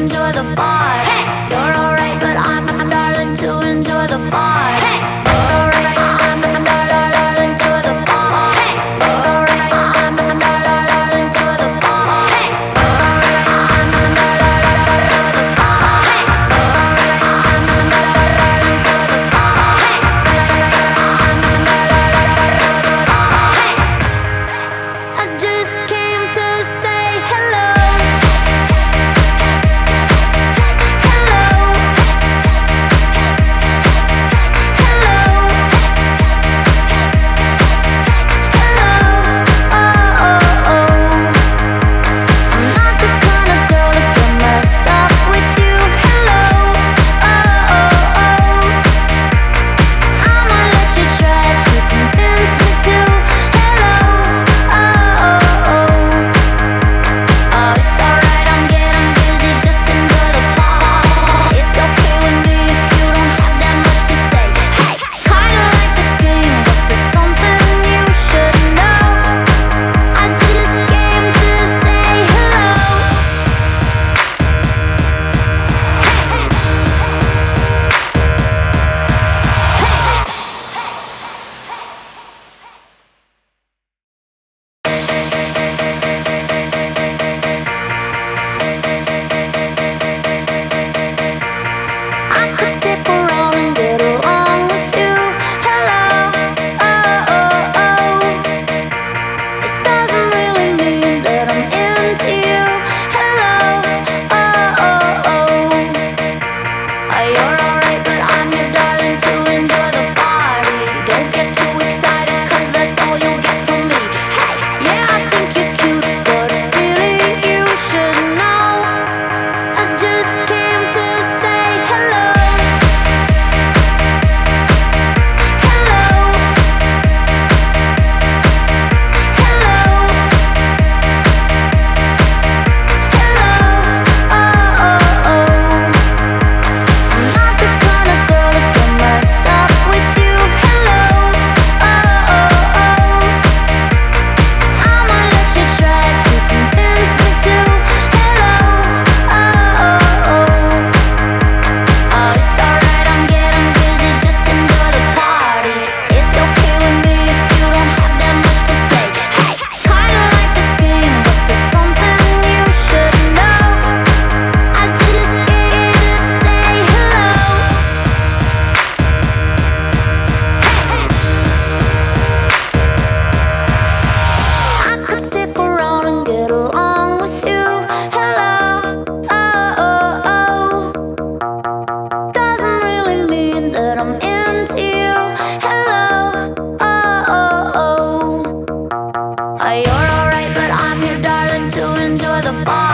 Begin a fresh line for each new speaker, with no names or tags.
enjoy the bar. the bomb.